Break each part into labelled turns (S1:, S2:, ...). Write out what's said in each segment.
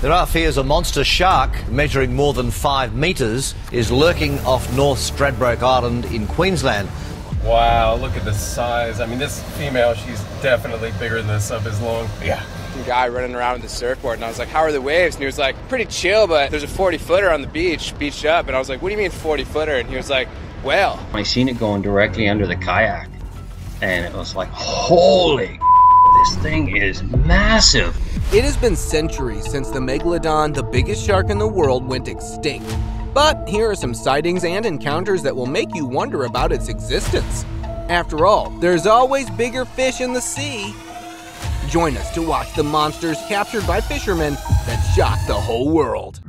S1: There are fears a monster shark measuring more than five metres is lurking off North Stradbroke Island in Queensland.
S2: Wow, look at the size. I mean, this female, she's definitely bigger than this sub is long. Yeah.
S3: Guy running around with the surfboard, and I was like, "How are the waves?" And he was like, "Pretty chill, but there's a 40 footer on the beach, beached up." And I was like, "What do you mean 40 footer?" And he was like, "Well."
S4: I seen it going directly under the kayak, and it was like, "Holy, this thing is massive."
S5: It has been centuries since the megalodon, the biggest shark in the world, went extinct. But here are some sightings and encounters that will make you wonder about its existence. After all, there's always bigger fish in the sea. Join us to watch the monsters captured by fishermen that shocked the whole world.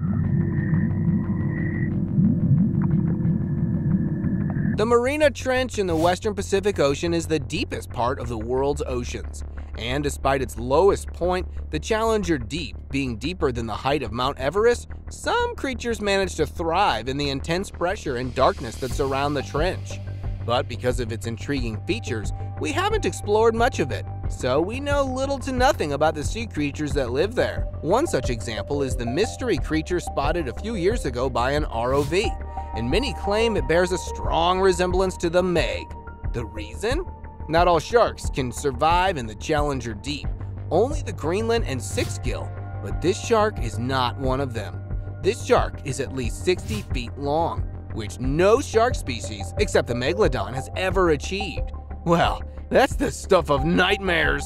S5: The Mariana Trench in the western Pacific Ocean is the deepest part of the world's oceans. And despite its lowest point, the Challenger Deep, being deeper than the height of Mount Everest, some creatures manage to thrive in the intense pressure and darkness that surround the trench. But because of its intriguing features, we haven't explored much of it, so we know little to nothing about the sea creatures that live there. One such example is the mystery creature spotted a few years ago by an ROV, and many claim it bears a strong resemblance to the Meg. The reason? Not all sharks can survive in the Challenger Deep, only the Greenland and six gill, but this shark is not one of them. This shark is at least 60 feet long, which no shark species except the megalodon has ever achieved. Well, that's the stuff of nightmares.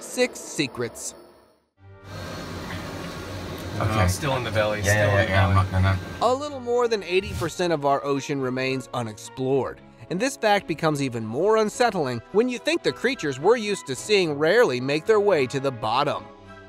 S5: Six secrets.
S2: Okay. Uh, still in the belly.
S6: Yeah,
S2: still
S6: yeah,
S2: in the
S6: yeah,
S2: belly.
S6: I'm no, no.
S5: A little more than 80% of our ocean remains unexplored. And this fact becomes even more unsettling when you think the creatures we're used to seeing rarely make their way to the bottom.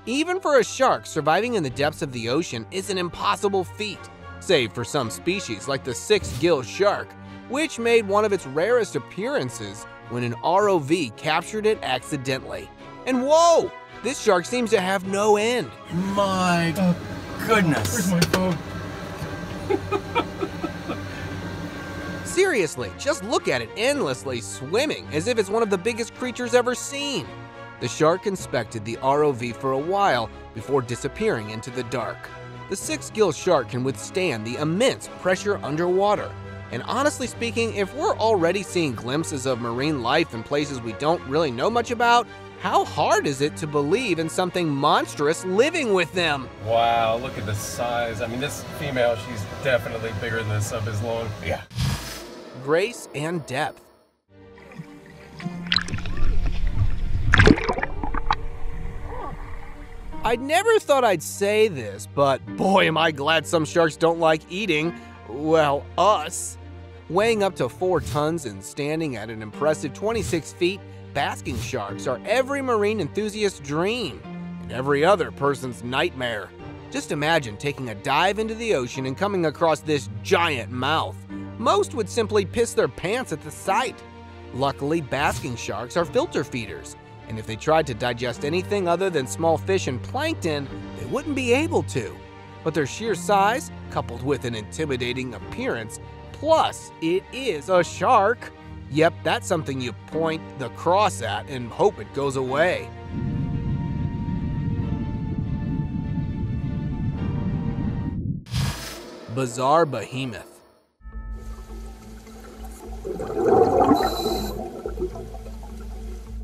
S5: Even for a shark, surviving in the depths of the ocean is an impossible feat, save for some species like the six-gill shark, which made one of its rarest appearances when an ROV captured it accidentally. And whoa! This shark seems to have no end.
S6: My goodness.
S2: Where's my phone?
S5: Seriously, just look at it endlessly swimming as if it's one of the biggest creatures ever seen. The shark inspected the ROV for a while before disappearing into the dark. The six gill shark can withstand the immense pressure underwater. And honestly speaking, if we're already seeing glimpses of marine life in places we don't really know much about, how hard is it to believe in something monstrous living with them?
S2: Wow, look at the size. I mean, this female, she's definitely bigger than this sub is long. Yeah.
S5: Grace and depth. I never thought I'd say this, but boy, am I glad some sharks don't like eating, well, us. Weighing up to 4 tons and standing at an impressive 26 feet, basking sharks are every marine enthusiast's dream and every other person's nightmare. Just imagine taking a dive into the ocean and coming across this giant mouth. Most would simply piss their pants at the sight. Luckily, basking sharks are filter feeders, and if they tried to digest anything other than small fish and plankton, they wouldn't be able to. But their sheer size, coupled with an intimidating appearance, plus it is a shark. Yep, that's something you point the cross at and hope it goes away. Bizarre Behemoth.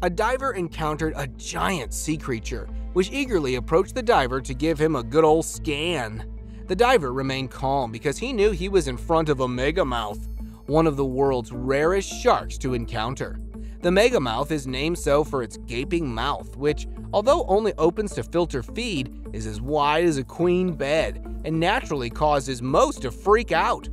S5: A diver encountered a giant sea creature, which eagerly approached the diver to give him a good old scan. The diver remained calm because he knew he was in front of a megamouth, one of the world's rarest sharks to encounter. The megamouth is named so for its gaping mouth, which, although only opens to filter feed, is as wide as a queen bed and naturally causes most to freak out.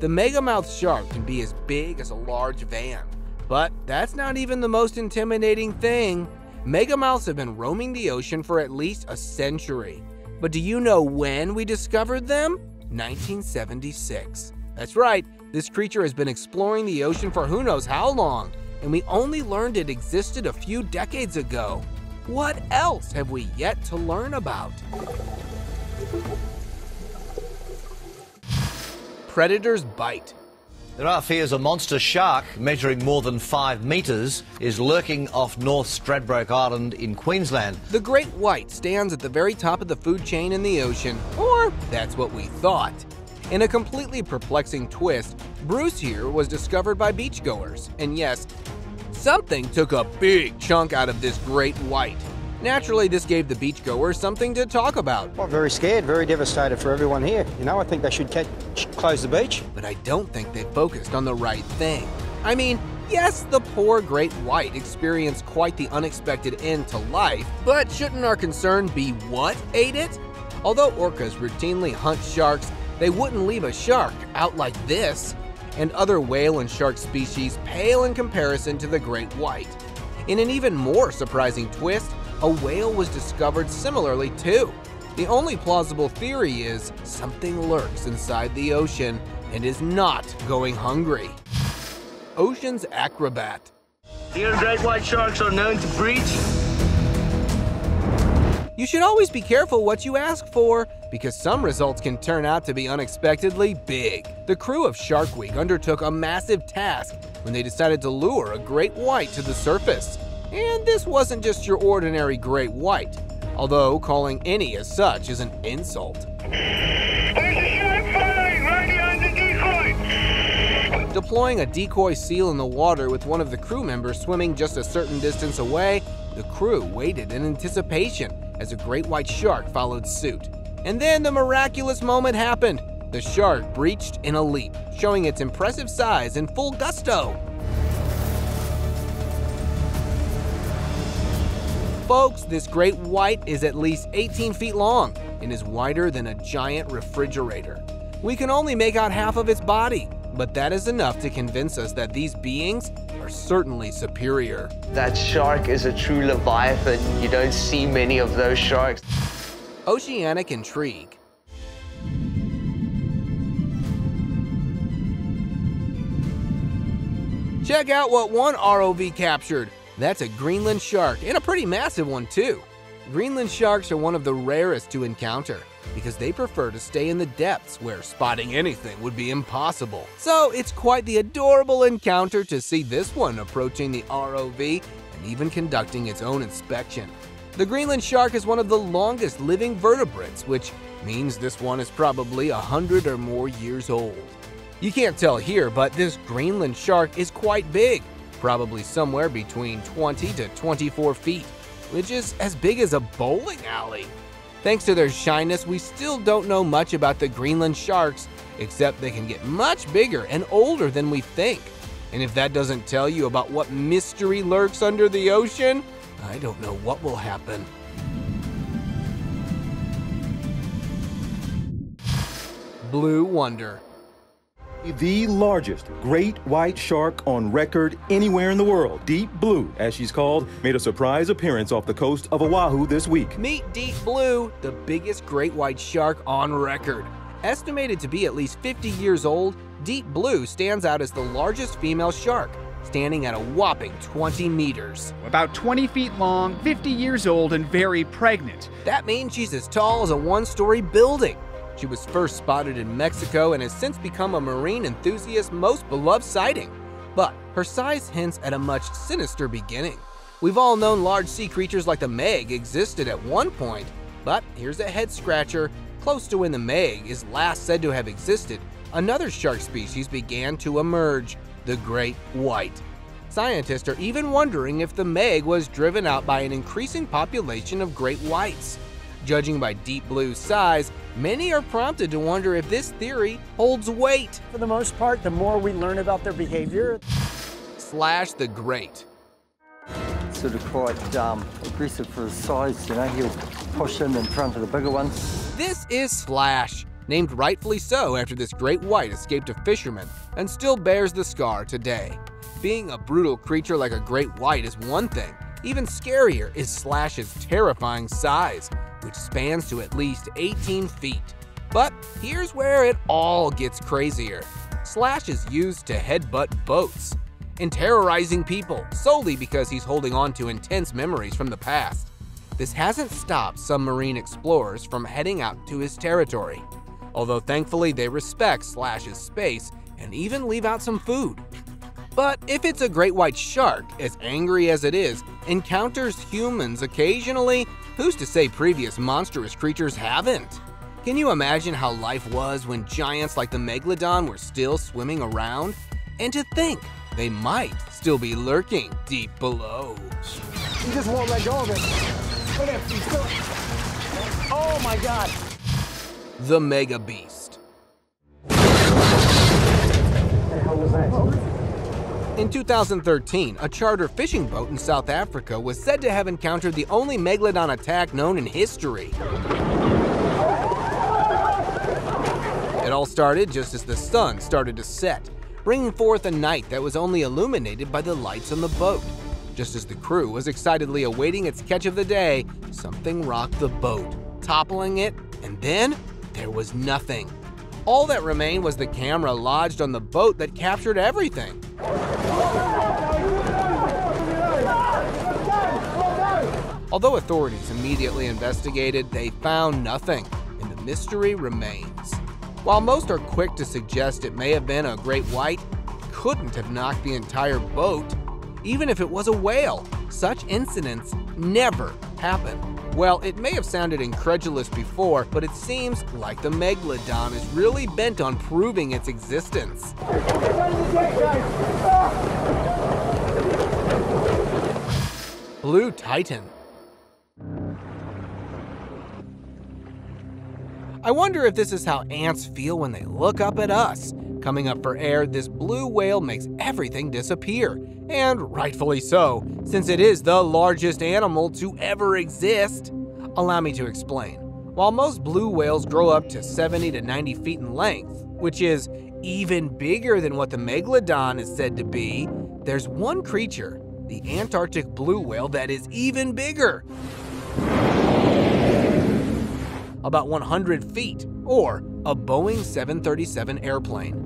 S5: The megamouth shark can be as big as a large van, but that's not even the most intimidating thing. Megamouths have been roaming the ocean for at least a century. But do you know when we discovered them? 1976. That's right, this creature has been exploring the ocean for who knows how long, and we only learned it existed a few decades ago. What else have we yet to learn about? Predator's Bite.
S1: There are fears a monster shark measuring more than five metres is lurking off North Stradbroke Island in Queensland.
S5: The great white stands at the very top of the food chain in the ocean, or that's what we thought. In a completely perplexing twist, Bruce here was discovered by beachgoers, and yes, something took a big chunk out of this great white. Naturally, this gave the beachgoers something to talk about.
S7: Well, very scared, very devastated for everyone here. You know, I think they should catch, close the beach.
S5: But I don't think they focused on the right thing. I mean, yes, the poor great white experienced quite the unexpected end to life, but shouldn't our concern be what ate it? Although orcas routinely hunt sharks, they wouldn't leave a shark out like this. And other whale and shark species pale in comparison to the great white. In an even more surprising twist, a whale was discovered similarly too. The only plausible theory is something lurks inside the ocean and is not going hungry. Ocean's acrobat.
S8: Here, great white sharks are known to breach.
S5: You should always be careful what you ask for, because some results can turn out to be unexpectedly big. The crew of Shark Week undertook a massive task when they decided to lure a great white to the surface. And this wasn't just your ordinary great white, although calling any as such is an insult. Deploying a decoy seal in the water with one of the crew members swimming just a certain distance away, the crew waited in anticipation as a great white shark followed suit. And then the miraculous moment happened. The shark breached in a leap, showing its impressive size in full gusto. Folks, this great white is at least 18 feet long and is wider than a giant refrigerator. We can only make out half of its body, but that is enough to convince us that these beings are certainly superior.
S9: That shark is a true leviathan. You don't see many of those sharks.
S5: Oceanic intrigue. Check out what one ROV captured. That's a Greenland shark, and a pretty massive one too. Greenland sharks are one of the rarest to encounter because they prefer to stay in the depths where spotting anything would be impossible. So it's quite the adorable encounter to see this one approaching the ROV and even conducting its own inspection. The Greenland shark is one of the longest living vertebrates, which means this one is probably a hundred or more years old. You can't tell here, but this Greenland shark is quite big, probably somewhere between 20 to 24 feet, which is as big as a bowling alley. Thanks to their shyness, we still don't know much about the Greenland sharks, except they can get much bigger and older than we think. And if that doesn't tell you about what mystery lurks under the ocean, I don't know what will happen. Blue Wonder.
S10: The largest great white shark on record anywhere in the world, Deep Blue, as she's called, made a surprise appearance off the coast of Oahu this week.
S5: Meet Deep Blue, the biggest great white shark on record. Estimated to be at least 50 years old, Deep Blue stands out as the largest female shark, standing at a whopping 20 meters.
S11: About 20 feet long, 50 years old, and very pregnant.
S5: That means she's as tall as a one story building. She was first spotted in Mexico and has since become a marine enthusiast's most beloved sighting. But her size hints at a much sinister beginning. We've all known large sea creatures like the Meg existed at one point, but here's a head scratcher. Close to when the Meg is last said to have existed, another shark species began to emerge the great white. Scientists are even wondering if the Meg was driven out by an increasing population of great whites. Judging by Deep Blue's size, many are prompted to wonder if this theory holds weight.
S12: For the most part, the more we learn about their behavior,
S5: Slash the Great.
S13: Sort of quite um, aggressive for his size, you know, he'll push in in front of the bigger ones.
S5: This is Slash, named rightfully so after this great white escaped a fisherman and still bears the scar today. Being a brutal creature like a great white is one thing, even scarier is Slash's terrifying size, which spans to at least 18 feet. But here's where it all gets crazier. Slash is used to headbutt boats and terrorizing people solely because he's holding on to intense memories from the past. This hasn't stopped some marine explorers from heading out to his territory. Although thankfully they respect Slash's space and even leave out some food. But if it's a great white shark, as angry as it is, encounters humans occasionally, who's to say previous monstrous creatures haven't? Can you imagine how life was when giants like the Megalodon were still swimming around? And to think they might still be lurking deep below.
S12: He just won't let go of it. Look at him, he's still. Oh my god.
S5: The Mega Beast. In 2013, a charter fishing boat in South Africa was said to have encountered the only megalodon attack known in history. It all started just as the sun started to set, bringing forth a night that was only illuminated by the lights on the boat. Just as the crew was excitedly awaiting its catch of the day, something rocked the boat, toppling it, and then there was nothing. All that remained was the camera lodged on the boat that captured everything. Although authorities immediately investigated, they found nothing, and the mystery remains. While most are quick to suggest it may have been a great white, couldn't have knocked the entire boat. Even if it was a whale, such incidents never happen. Well, it may have sounded incredulous before, but it seems like the Megalodon is really bent on proving its existence. Blue Titan. I wonder if this is how ants feel when they look up at us. Coming up for air, this blue whale makes everything disappear. And rightfully so, since it is the largest animal to ever exist. Allow me to explain. While most blue whales grow up to 70 to 90 feet in length, which is even bigger than what the megalodon is said to be, there's one creature, the Antarctic blue whale, that is even bigger. About 100 feet, or a Boeing 737 airplane.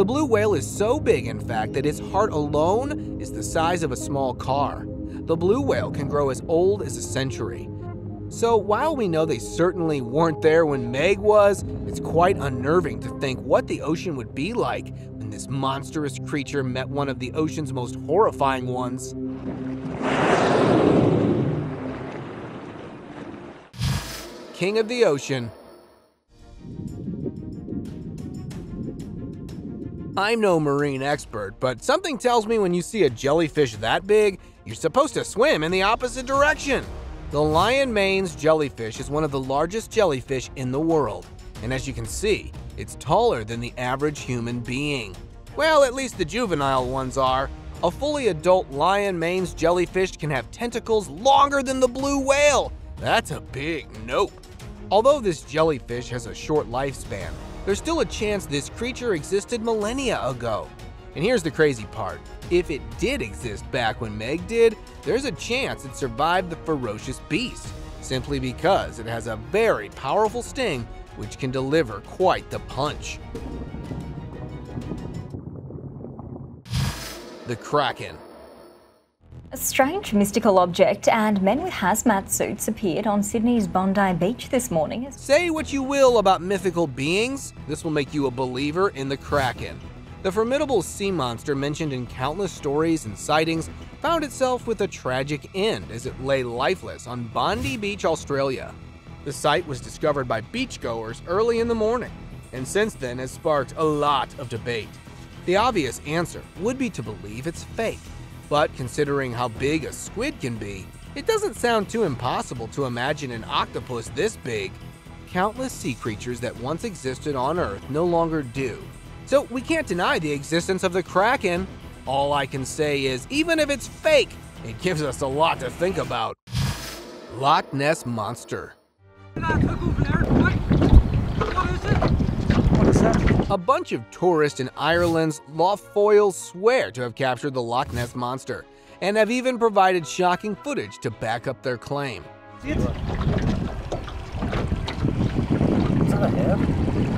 S5: The blue whale is so big, in fact, that its heart alone is the size of a small car. The blue whale can grow as old as a century. So while we know they certainly weren't there when Meg was, it's quite unnerving to think what the ocean would be like when this monstrous creature met one of the ocean's most horrifying ones. King of the Ocean. I'm no marine expert, but something tells me when you see a jellyfish that big, you're supposed to swim in the opposite direction. The lion mane's jellyfish is one of the largest jellyfish in the world, and as you can see, it's taller than the average human being. Well, at least the juvenile ones are. A fully adult lion mane's jellyfish can have tentacles longer than the blue whale. That's a big nope. Although this jellyfish has a short lifespan, there's still a chance this creature existed millennia ago. And here's the crazy part. If it did exist back when Meg did, there's a chance it survived the ferocious beast, simply because it has a very powerful sting which can deliver quite the punch. The Kraken.
S14: A strange mystical object and men with hazmat suits appeared on Sydney's Bondi Beach this morning.
S5: Say what you will about mythical beings, this will make you a believer in the Kraken. The formidable sea monster mentioned in countless stories and sightings found itself with a tragic end as it lay lifeless on Bondi Beach, Australia. The site was discovered by beachgoers early in the morning, and since then has sparked a lot of debate. The obvious answer would be to believe it's fake, but considering how big a squid can be, it doesn't sound too impossible to imagine an octopus this big. Countless sea creatures that once existed on Earth no longer do. So we can't deny the existence of the Kraken. All I can say is, even if it's fake, it gives us a lot to think about. Loch Ness Monster. A bunch of tourists in Ireland's Lough swear to have captured the Loch Ness Monster, and have even provided shocking footage to back up their claim.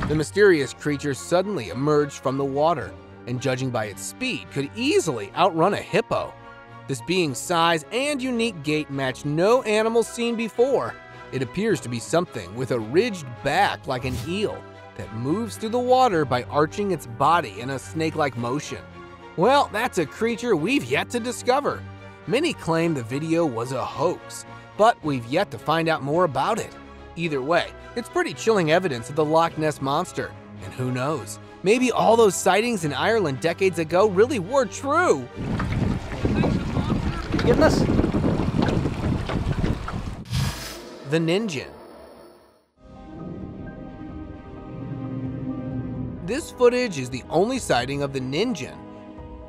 S5: The mysterious creature suddenly emerged from the water, and judging by its speed, could easily outrun a hippo. This being's size and unique gait match no animal seen before. It appears to be something with a ridged back like an eel, that moves through the water by arching its body in a snake like motion. Well, that's a creature we've yet to discover. Many claim the video was a hoax, but we've yet to find out more about it. Either way, it's pretty chilling evidence of the Loch Ness Monster. And who knows, maybe all those sightings in Ireland decades ago really were true.
S7: Goodness.
S5: The Ningen. This footage is the only sighting of the Ningen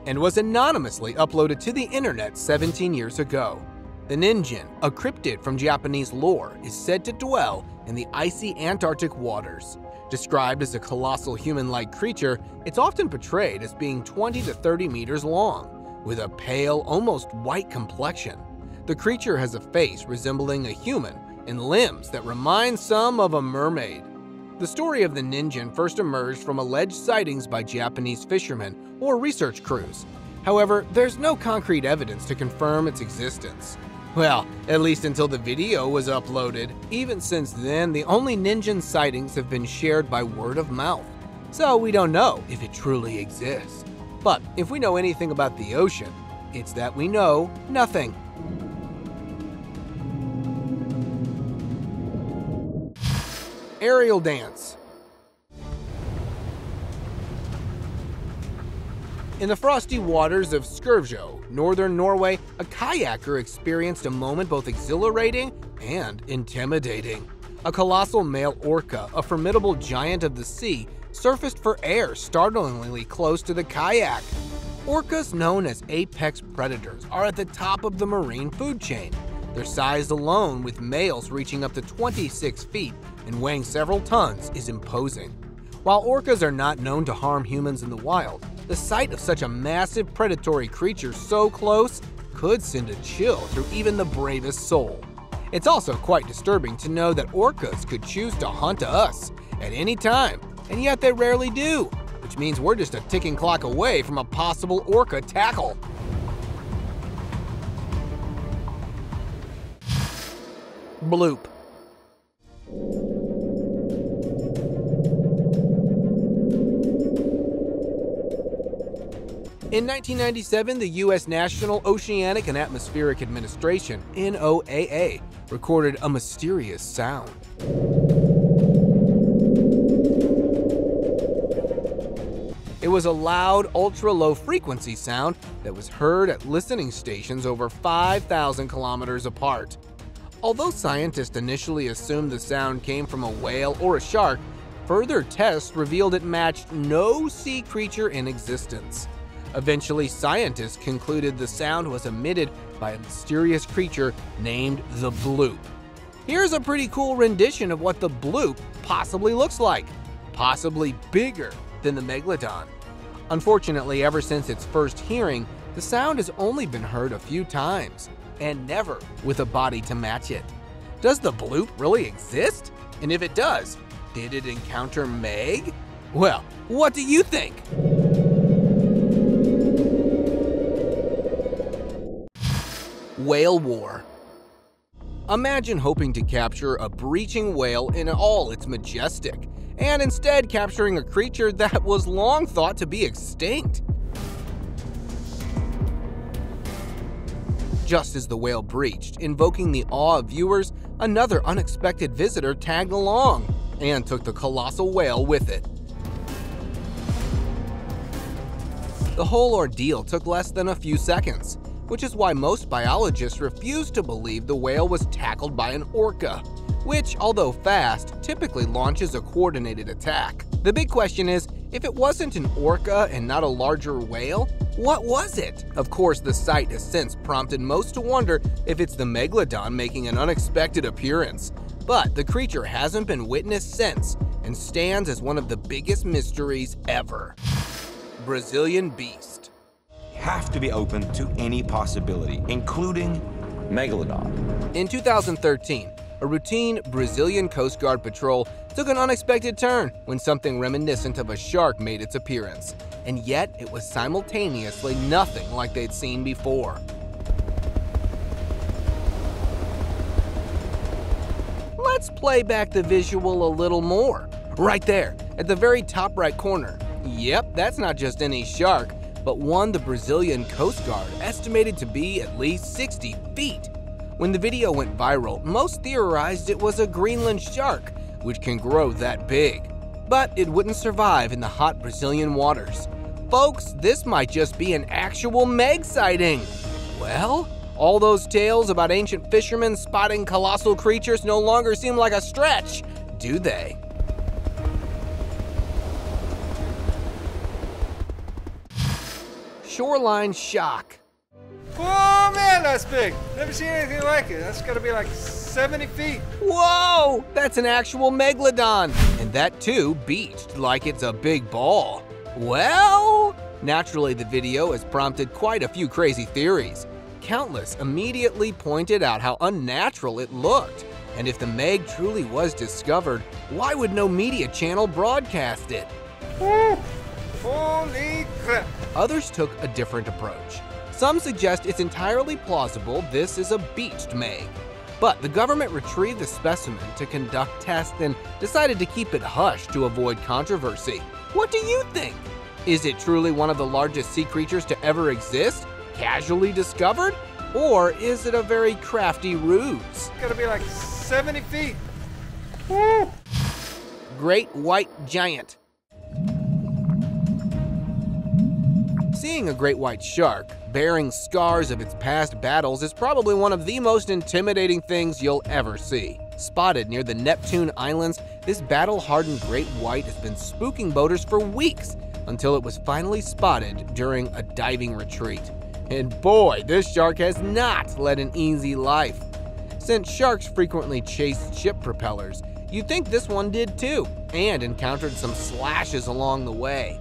S5: and was anonymously uploaded to the internet 17 years ago. The Ningen, a cryptid from Japanese lore, is said to dwell in the icy Antarctic waters. Described as a colossal human-like creature, it's often portrayed as being 20 to 30 meters long, with a pale, almost white complexion. The creature has a face resembling a human and limbs that remind some of a mermaid. The story of the Ningen first emerged from alleged sightings by Japanese fishermen or research crews. However, there's no concrete evidence to confirm its existence. Well, at least until the video was uploaded. Even since then, the only Ningen sightings have been shared by word of mouth. So we don't know if it truly exists. But if we know anything about the ocean, it's that we know nothing. Aerial dance. In the frosty waters of Skjervøy, northern Norway, a kayaker experienced a moment both exhilarating and intimidating. A colossal male orca, a formidable giant of the sea, surfaced for air startlingly close to the kayak. Orcas, known as apex predators, are at the top of the marine food chain. Their size alone, with males reaching up to 26 feet and weighing several tons, is imposing. While orcas are not known to harm humans in the wild, the sight of such a massive predatory creature so close could send a chill through even the bravest soul. It's also quite disturbing to know that orcas could choose to hunt us at any time, and yet they rarely do, which means we're just a ticking clock away from a possible orca tackle. Bloop. In 1997, the U.S. National Oceanic and Atmospheric Administration, NOAA, recorded a mysterious sound. It was a loud, ultra-low frequency sound that was heard at listening stations over 5,000 kilometers apart. Although scientists initially assumed the sound came from a whale or a shark, further tests revealed it matched no sea creature in existence. Eventually, scientists concluded the sound was emitted by a mysterious creature named the Bloop. Here's a pretty cool rendition of what the Bloop possibly looks like, possibly bigger than the Megalodon. Unfortunately, ever since its first hearing, the sound has only been heard a few times, and never with a body to match it. Does the bloop really exist? And if it does, did it encounter Meg? Well, what do you think? Whale War Imagine hoping to capture a breaching whale in all its majestic, and instead capturing a creature that was long thought to be extinct. Just as the whale breached, invoking the awe of viewers, another unexpected visitor tagged along and took the colossal whale with it. The whole ordeal took less than a few seconds, which is why most biologists refuse to believe the whale was tackled by an orca, which, although fast, typically launches a coordinated attack. The big question is, if it wasn't an orca and not a larger whale, what was it? Of course, the sight has since prompted most to wonder if it's the megalodon making an unexpected appearance. But the creature hasn't been witnessed since and stands as one of the biggest mysteries ever. Brazilian Beast
S15: have to be open to any possibility, including Megalodon.
S5: In 2013, a routine Brazilian Coast Guard patrol took an unexpected turn when something reminiscent of a shark made its appearance, and yet it was simultaneously nothing like they'd seen before. Let's play back the visual a little more. Right there, at the very top right corner. Yep, that's not just any shark, but one the Brazilian Coast Guard estimated to be at least 60 feet. When the video went viral, most theorized it was a Greenland shark, which can grow that big. But it wouldn't survive in the hot Brazilian waters. Folks, this might just be an actual Meg sighting. Well, all those tales about ancient fishermen spotting colossal creatures no longer seem like a stretch, do they? Shoreline shock.
S12: Oh man, that's big. Never seen anything like it. That's gotta be like 70 feet.
S5: Whoa! That's an actual megalodon! And that too beached like it's a big ball. Well, naturally, the video has prompted quite a few crazy theories. Countless immediately pointed out how unnatural it looked. And if the Meg truly was discovered, why would no media channel broadcast it?
S12: Holy crap!
S5: Others took a different approach. Some suggest it's entirely plausible this is a beached Meg. But the government retrieved the specimen to conduct tests and decided to keep it hush to avoid controversy. What do you think? Is it truly one of the largest sea creatures to ever exist, casually discovered? Or is it a very crafty ruse?
S12: It's gotta be like 70 feet. Woo!
S5: Great white giant. Seeing a great white shark bearing scars of its past battles is probably one of the most intimidating things you'll ever see. Spotted near the Neptune Islands, this battle hardened great white has been spooking boaters for weeks until it was finally spotted during a diving retreat. And boy, this shark has not led an easy life. Since sharks frequently chase ship propellers, you'd think this one did too, and encountered some slashes along the way.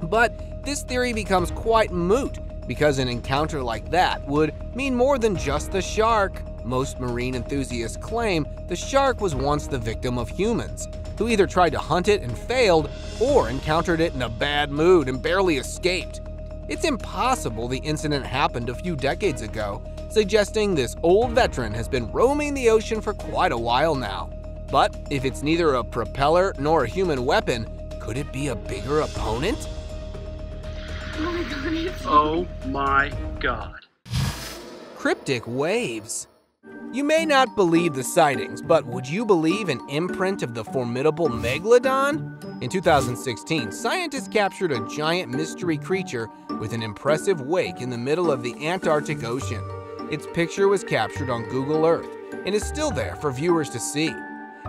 S5: But this theory becomes quite moot because an encounter like that would mean more than just the shark. Most marine enthusiasts claim the shark was once the victim of humans, who either tried to hunt it and failed, or encountered it in a bad mood and barely escaped. It's impossible the incident happened a few decades ago, suggesting this old veteran has been roaming the ocean for quite a while now. But if it's neither a propeller nor a human weapon, could it be a bigger opponent?
S6: Oh my god.
S5: Cryptic waves. You may not believe the sightings, but would you believe an imprint of the formidable Megalodon? In 2016, scientists captured a giant mystery creature with an impressive wake in the middle of the Antarctic Ocean. Its picture was captured on Google Earth and is still there for viewers to see.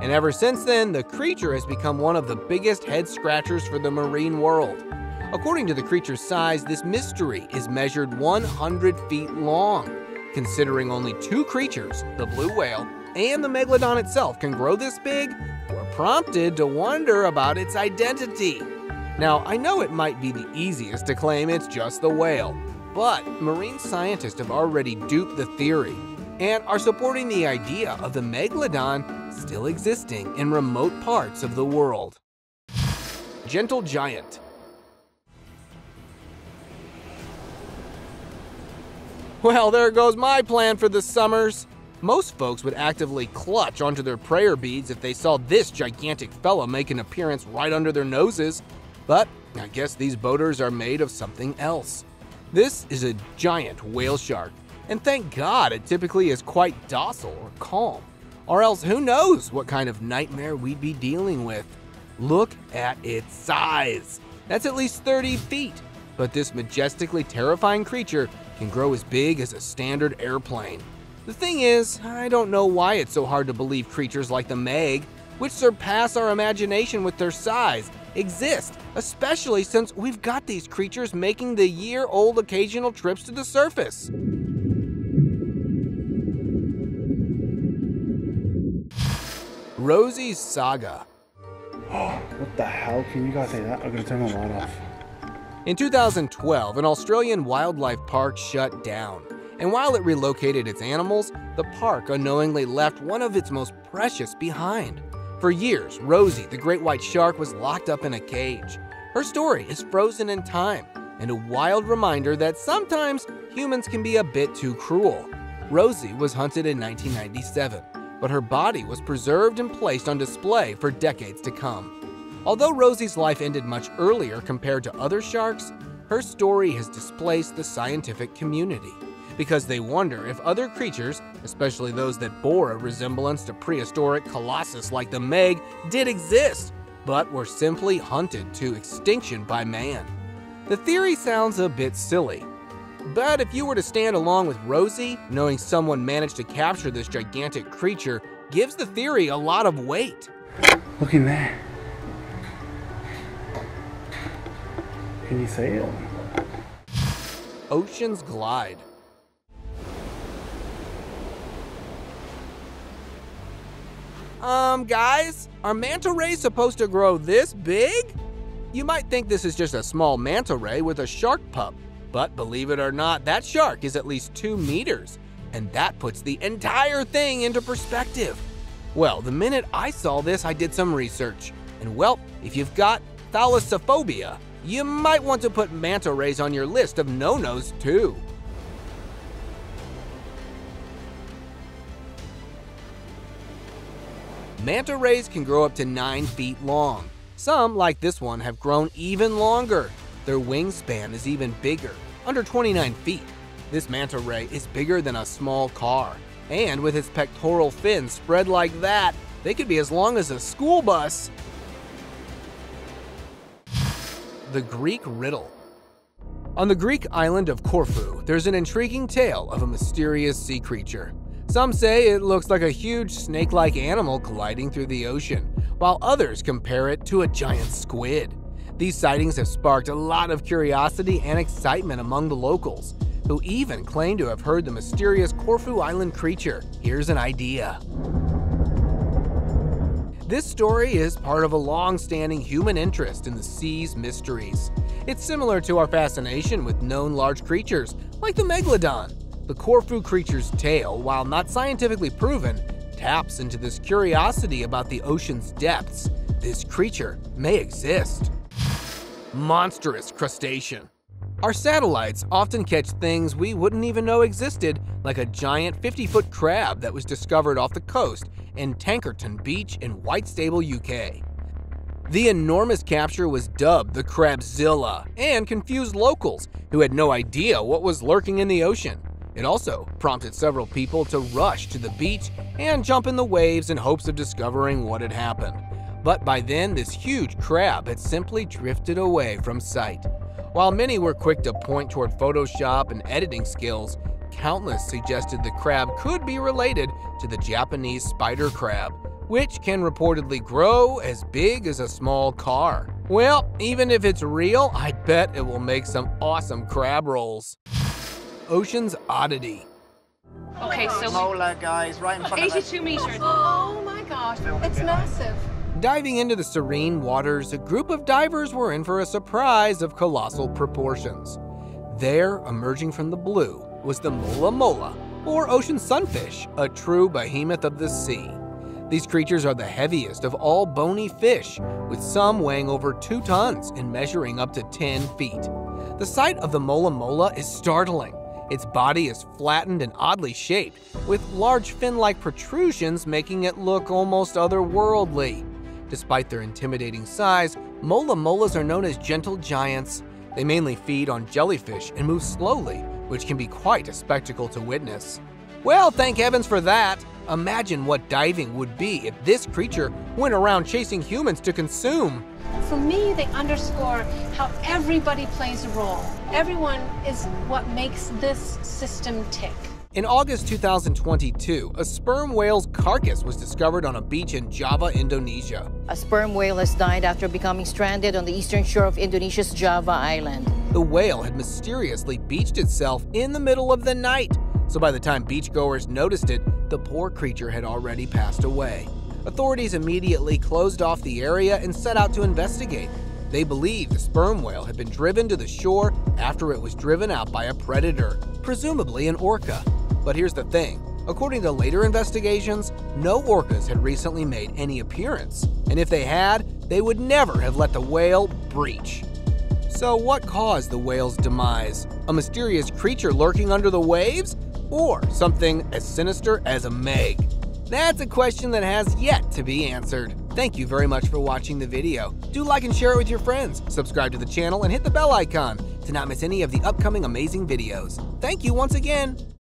S5: And ever since then, the creature has become one of the biggest head scratchers for the marine world. According to the creature's size, this mystery is measured 100 feet long. Considering only two creatures, the blue whale and the megalodon itself, can grow this big, we're prompted to wonder about its identity. Now, I know it might be the easiest to claim it's just the whale, but marine scientists have already duped the theory and are supporting the idea of the megalodon still existing in remote parts of the world. Gentle Giant Well, there goes my plan for the summers. Most folks would actively clutch onto their prayer beads if they saw this gigantic fella make an appearance right under their noses. But I guess these boaters are made of something else. This is a giant whale shark, and thank God it typically is quite docile or calm. Or else who knows what kind of nightmare we'd be dealing with. Look at its size. That's at least 30 feet. But this majestically terrifying creature can grow as big as a standard airplane. The thing is, I don't know why it's so hard to believe creatures like the Meg, which surpass our imagination with their size, exist, especially since we've got these creatures making the year old occasional trips to the surface. Rosie's Saga.
S16: Oh, what the hell? Can you guys say that? I'm gonna turn my light off.
S5: In 2012, an Australian wildlife park shut down. And while it relocated its animals, the park unknowingly left one of its most precious behind. For years, Rosie, the great white shark, was locked up in a cage. Her story is frozen in time and a wild reminder that sometimes humans can be a bit too cruel. Rosie was hunted in 1997, but her body was preserved and placed on display for decades to come. Although Rosie's life ended much earlier compared to other sharks, her story has displaced the scientific community because they wonder if other creatures, especially those that bore a resemblance to prehistoric colossus like the Meg, did exist, but were simply hunted to extinction by man. The theory sounds a bit silly, but if you were to stand along with Rosie, knowing someone managed to capture this gigantic creature gives the theory a lot of weight.
S16: Look in there. Can you see it?
S5: Oceans Glide. Um, guys, are manta rays supposed to grow this big? You might think this is just a small manta ray with a shark pup, but believe it or not, that shark is at least two meters, and that puts the entire thing into perspective. Well, the minute I saw this, I did some research, and well, if you've got thalassophobia, you might want to put manta rays on your list of no-nos too. Manta rays can grow up to 9 feet long. Some, like this one, have grown even longer. Their wingspan is even bigger, under 29 feet. This manta ray is bigger than a small car, and with its pectoral fins spread like that, they could be as long as a school bus. The Greek Riddle On the Greek island of Corfu, there's an intriguing tale of a mysterious sea creature. Some say it looks like a huge snake-like animal gliding through the ocean, while others compare it to a giant squid. These sightings have sparked a lot of curiosity and excitement among the locals, who even claim to have heard the mysterious Corfu Island creature. Here's an idea. This story is part of a long-standing human interest in the sea's mysteries. It's similar to our fascination with known large creatures, like the Megalodon, the Corfu creature's tale, while not scientifically proven, taps into this curiosity about the ocean's depths. This creature may exist. Monstrous crustacean. Our satellites often catch things we wouldn't even know existed, like a giant 50-foot crab that was discovered off the coast in Tankerton Beach in Whitstable, UK. The enormous capture was dubbed the Crabzilla and confused locals who had no idea what was lurking in the ocean. It also prompted several people to rush to the beach and jump in the waves in hopes of discovering what had happened. But by then, this huge crab had simply drifted away from sight. While many were quick to point toward Photoshop and editing skills, countless suggested the crab could be related to the Japanese spider crab, which can reportedly grow as big as a small car. Well, even if it's real, I bet it will make some awesome crab rolls. Ocean's Oddity.
S17: Okay, so
S12: Mola, guys, right in front of us.
S17: 82 meters. Oh my gosh, it's massive.
S5: Diving into the serene waters, a group of divers were in for a surprise of colossal proportions. There, emerging from the blue, was the mola mola, or ocean sunfish, a true behemoth of the sea. These creatures are the heaviest of all bony fish, with some weighing over 2 tons and measuring up to 10 feet. The sight of the mola mola is startling. Its body is flattened and oddly shaped, with large fin-like protrusions making it look almost otherworldly. Despite their intimidating size, mola molas are known as gentle giants. They mainly feed on jellyfish and move slowly, which can be quite a spectacle to witness. Well, thank heavens for that! Imagine what diving would be if this creature went around chasing humans to consume.
S17: For me, they underscore how everybody plays a role. Everyone is what makes this system tick.
S5: In August 2022, a sperm whale's carcass was discovered on a beach in Java, Indonesia.
S18: A sperm whale has died after becoming stranded on the eastern shore of Indonesia's Java island.
S5: The whale had mysteriously beached itself in the middle of the night, so by the time beachgoers noticed it, the poor creature had already passed away. Authorities immediately closed off the area and set out to investigate. They believe the sperm whale had been driven to the shore after it was driven out by a predator, presumably an orca. But here's the thing according to later investigations, no orcas had recently made any appearance, and if they had, they would never have let the whale breach. So, what caused the whale's demise? A mysterious creature lurking under the waves? Or something as sinister as a Meg? That's a question that has yet to be answered. Thank you very much for watching the video. Do like and share it with your friends, subscribe to the channel, and hit the bell icon to not miss any of the upcoming amazing videos. Thank you once again.